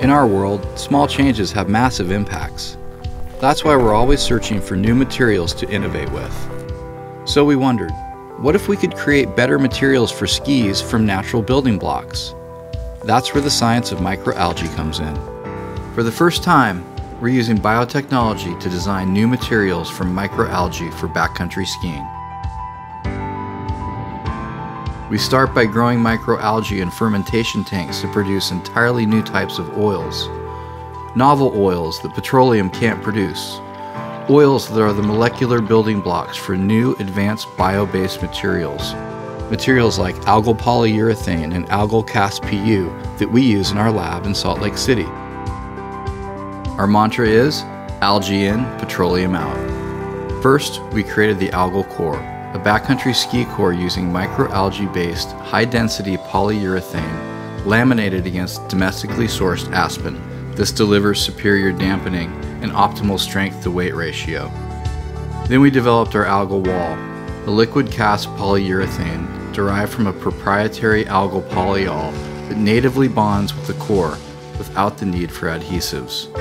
In our world, small changes have massive impacts. That's why we're always searching for new materials to innovate with. So we wondered, what if we could create better materials for skis from natural building blocks? That's where the science of microalgae comes in. For the first time, we're using biotechnology to design new materials from microalgae for backcountry skiing. We start by growing microalgae in fermentation tanks to produce entirely new types of oils. Novel oils that petroleum can't produce. Oils that are the molecular building blocks for new advanced bio-based materials. Materials like algal polyurethane and algal cast PU that we use in our lab in Salt Lake City. Our mantra is algae in, petroleum out. First, we created the algal core, a backcountry ski core using microalgae based high density polyurethane laminated against domestically sourced aspen. This delivers superior dampening and optimal strength to weight ratio. Then we developed our algal wall, a liquid cast polyurethane derived from a proprietary algal polyol that natively bonds with the core without the need for adhesives.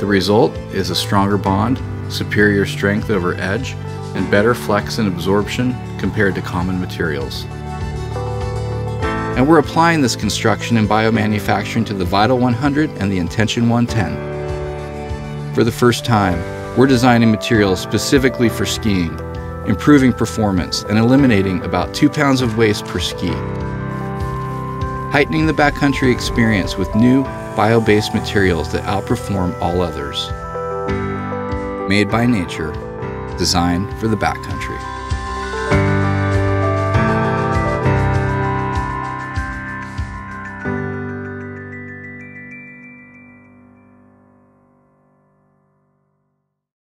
The result is a stronger bond, superior strength over edge, and better flex and absorption compared to common materials. And we're applying this construction and biomanufacturing to the Vital 100 and the Intention 110. For the first time, we're designing materials specifically for skiing, improving performance and eliminating about two pounds of waste per ski. Heightening the backcountry experience with new bio-based materials that outperform all others. Made by nature, designed for the backcountry.